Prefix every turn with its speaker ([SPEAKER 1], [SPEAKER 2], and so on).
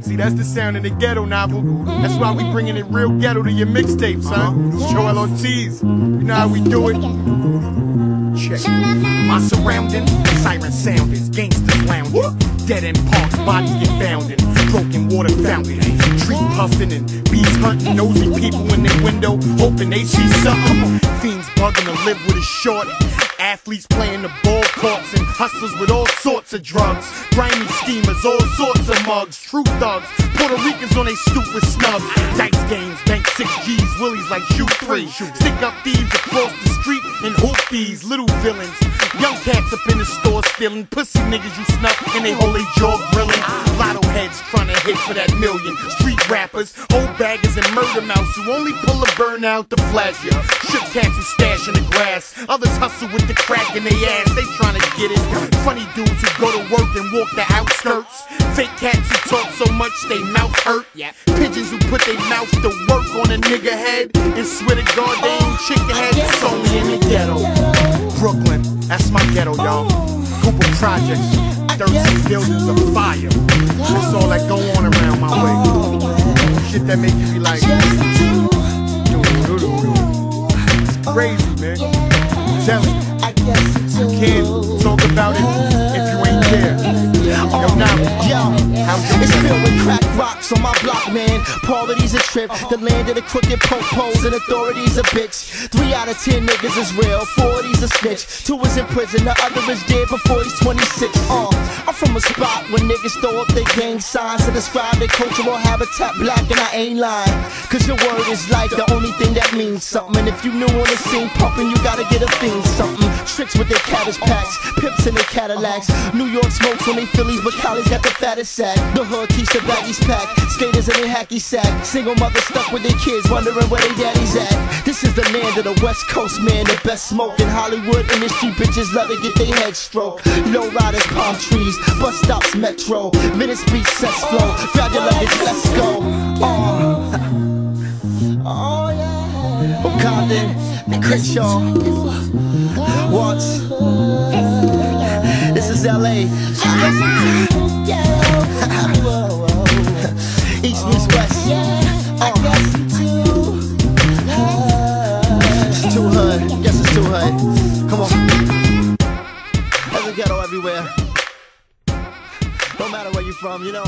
[SPEAKER 1] See, that's the sound of the ghetto novel. That's why we bringing it real ghetto to your mixtape, son. Joell Ortiz. You know how we do it. Check. My surroundings, siren sounding, gangsters lounging. Dead end parks, bodies get found in. Broken water fountain, tree puffing and bees hunting. Nosy people in their window, hoping they see something. Fiends bugging to live with a short. Athletes playing the ball courts and hustlers with all sorts of drugs. Grimy schemers, all sorts of mugs. True thugs, Puerto Ricans on they with snubs. Dice games, bank six G's, willies like shoot three. Stick up thieves across the street and hoop these little villains. Young cats up in the store stealing pussy niggas you snuff and they hold they jaw grilling. Lotto heads hit for that million. Street rappers, old baggers and murder mouths who only pull a burn out to flash you. Shook cats who stash in the grass. Others hustle with the crack in their ass. They trying to get it. Funny dudes who go to work and walk the outskirts. Fake cats who talk so much they mouth hurt. Pigeons who put their mouth to work on a nigga head and swear to God they ain't chicken oh, heads. It's only in the ghetto. Brooklyn, that's my ghetto, y'all. Cooper Projects, 13 buildings of fire. That's all that go on around my way. Oh. Shit that make you be like, it's oh, crazy, man. Tell it. You can't talk about it if you ain't there. Yo, now,
[SPEAKER 2] Yo, it's filled with crack rocks on my block, man. Poverty's a trip. The land of the crooked popos and authorities a bitch. Three out of ten niggas is real. Of a snitch. Two is in prison. The other is dead before he's 26. Uh, I'm from a spot where niggas throw up their gang signs to describe their cultural habitat black, and I ain't lying. Cause your word is like the only thing that means something. And if you new on the scene pumping, you gotta get a thing something. Tricks with their cabbage packs, pips in their Cadillacs. New York smokes on they Phillies, but Cali's got the fattest sack. The hood keeps the baggies packed, skaters in their hacky sack. Single mothers stuck with their kids, wondering where their daddy's at. This is the land of the West Coast, man. The best smoke in Hollywood industry. Bitches love to get their head stroked. Low riders, palm trees, bus stops, metro. Venice Beach, sex flow. Grab your luggage, let's go. Oh, oh yeah. Oh, Compton, Crenshaw, Watts. This is LA. Hood. Come on. There's a ghetto everywhere. No matter where you're from, you know.